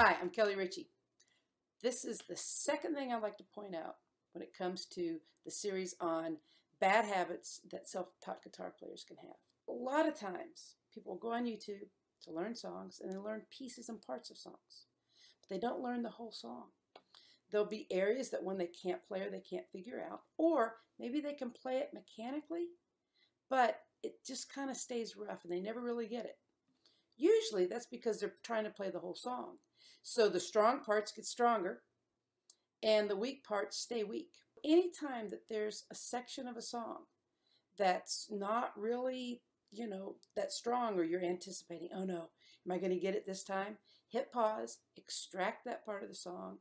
Hi, I'm Kelly Richey. This is the second thing I'd like to point out when it comes to the series on bad habits that self-taught guitar players can have. A lot of times, people go on YouTube to learn songs and they learn pieces and parts of songs, but they don't learn the whole song. There'll be areas that when they can't play or they can't figure out, or maybe they can play it mechanically, but it just kind of stays rough and they never really get it. Usually that's because they're trying to play the whole song. So the strong parts get stronger and the weak parts stay weak. Anytime that there's a section of a song that's not really, you know, that strong or you're anticipating, oh no, am I going to get it this time? Hit pause, extract that part of the song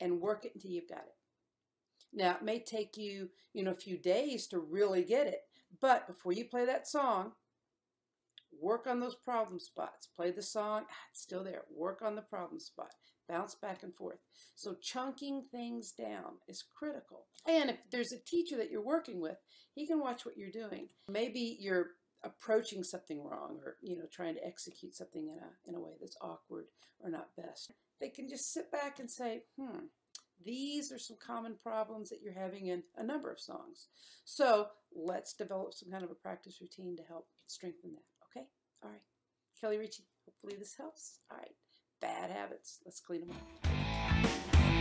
and work it until you've got it. Now, it may take you, you know, a few days to really get it, but before you play that song, work on those problem spots. Play the song, ah, it's still there. Work on the problem spot. Bounce back and forth. So chunking things down is critical. And if there's a teacher that you're working with, he can watch what you're doing. Maybe you're approaching something wrong or you know trying to execute something in a in a way that's awkward or not best. They can just sit back and say, "Hmm, these are some common problems that you're having in a number of songs. So let's develop some kind of a practice routine to help strengthen that. Kelly Richey. Hopefully this helps. All right, bad habits. Let's clean them up.